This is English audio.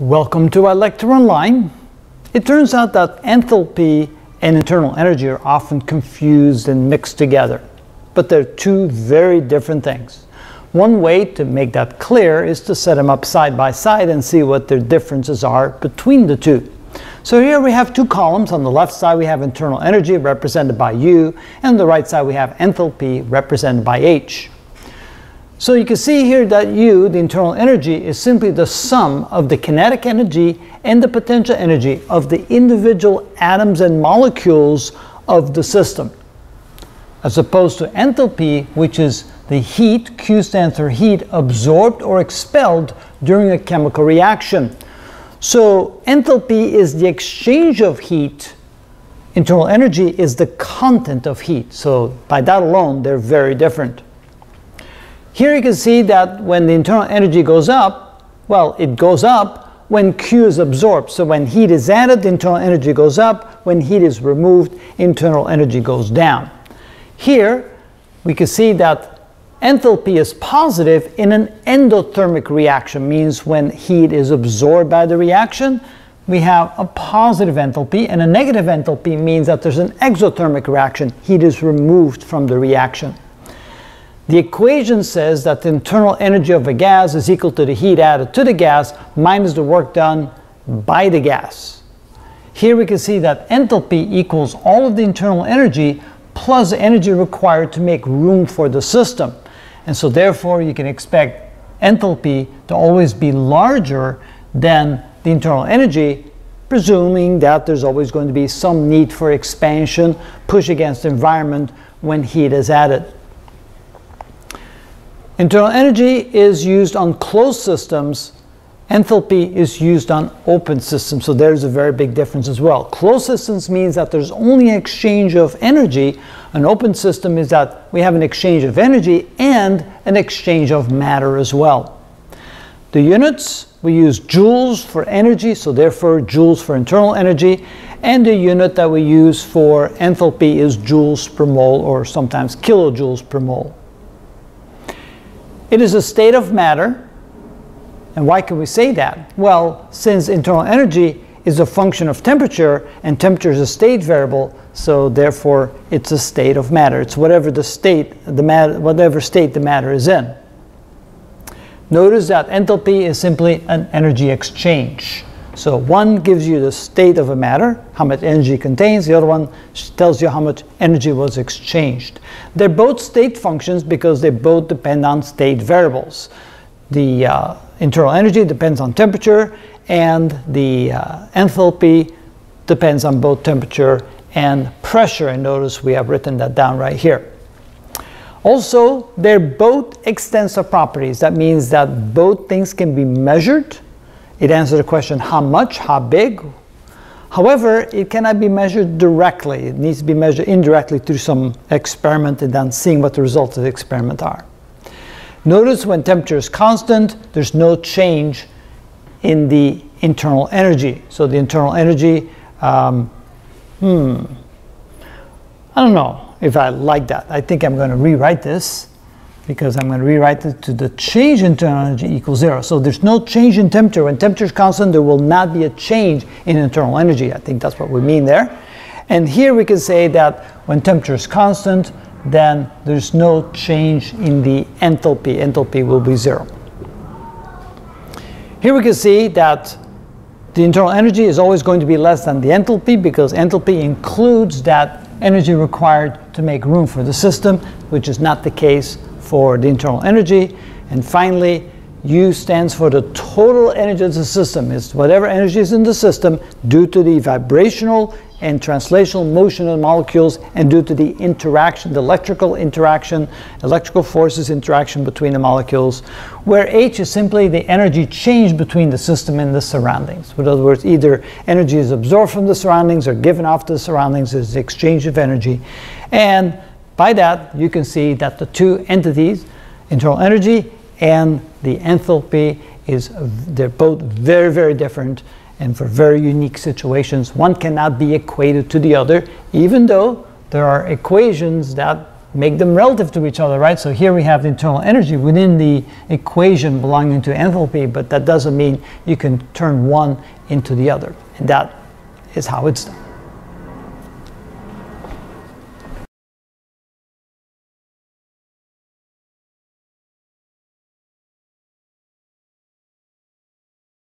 Welcome to ilectureonline. It turns out that enthalpy and internal energy are often confused and mixed together, but they're two very different things. One way to make that clear is to set them up side by side and see what their differences are between the two. So here we have two columns. On the left side we have internal energy represented by U, and on the right side we have enthalpy represented by H. So you can see here that U, the internal energy, is simply the sum of the kinetic energy and the potential energy of the individual atoms and molecules of the system. As opposed to enthalpy, which is the heat, Q stands for heat, absorbed or expelled during a chemical reaction. So enthalpy is the exchange of heat. Internal energy is the content of heat. So by that alone, they're very different. Here you can see that when the internal energy goes up, well, it goes up when Q is absorbed. So when heat is added, internal energy goes up. When heat is removed, internal energy goes down. Here, we can see that Enthalpy is positive in an endothermic reaction, means when heat is absorbed by the reaction, we have a positive enthalpy, and a negative enthalpy means that there's an exothermic reaction, heat is removed from the reaction. The equation says that the internal energy of a gas is equal to the heat added to the gas minus the work done by the gas. Here we can see that enthalpy equals all of the internal energy plus the energy required to make room for the system. And so therefore you can expect enthalpy to always be larger than the internal energy, presuming that there's always going to be some need for expansion, push against the environment when heat is added. Internal energy is used on closed systems Enthalpy is used on open systems, so there's a very big difference as well. Closed systems means that there's only an exchange of energy. An open system is that we have an exchange of energy and an exchange of matter as well. The units, we use joules for energy, so therefore joules for internal energy, and the unit that we use for enthalpy is joules per mole or sometimes kilojoules per mole. It is a state of matter and why can we say that? Well, since internal energy is a function of temperature, and temperature is a state variable, so therefore it's a state of matter. It's whatever the state, the matter, whatever state the matter is in. Notice that enthalpy is simply an energy exchange. So one gives you the state of a matter, how much energy contains, the other one tells you how much energy was exchanged. They're both state functions because they both depend on state variables. The uh, internal energy depends on temperature, and the uh, enthalpy depends on both temperature and pressure. And notice we have written that down right here. Also, they're both extensive properties. That means that both things can be measured. It answers the question how much, how big. However, it cannot be measured directly. It needs to be measured indirectly through some experiment and then seeing what the results of the experiment are. Notice when temperature is constant, there's no change in the internal energy. So the internal energy, um, hmm, I don't know if I like that. I think I'm going to rewrite this because I'm going to rewrite it to the change in internal energy equals zero. So there's no change in temperature. When temperature is constant, there will not be a change in internal energy. I think that's what we mean there. And here we can say that when temperature is constant, then there's no change in the enthalpy. Enthalpy will be zero. Here we can see that the internal energy is always going to be less than the enthalpy because enthalpy includes that energy required to make room for the system, which is not the case for the internal energy. And finally, U stands for the total energy of the system. It's whatever energy is in the system due to the vibrational and translational motion of molecules and due to the interaction, the electrical interaction, electrical forces interaction between the molecules, where H is simply the energy change between the system and the surroundings. In other words, either energy is absorbed from the surroundings or given off to the surroundings is the exchange of energy. And by that, you can see that the two entities, internal energy and the enthalpy, is they're both very, very different and for very unique situations, one cannot be equated to the other, even though there are equations that make them relative to each other, right? So here we have the internal energy within the equation belonging to enthalpy, but that doesn't mean you can turn one into the other. And that is how it's done.